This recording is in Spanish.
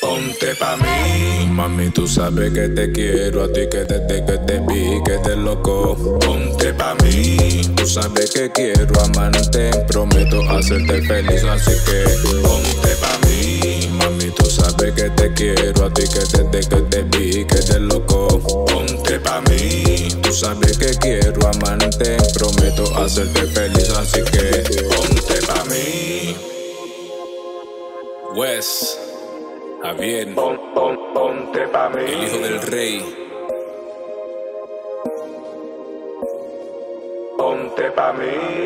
Ponte pa' mí, mami, tú sabes que te quiero a ti que desde que te vi que te loco. Ponte pa' mí, tú sabes que quiero amarte, prometo hacerte feliz, así que ponte pa' mí, mami, tú sabes que te quiero a ti que desde que te vi que te loco. Ponte pa' mí, tú sabes que quiero amarte, prometo hacerte feliz, así que ponte pa' mí. Wes, Javier, pon, pon, ponte pa el hijo del rey. Ponte pa mí.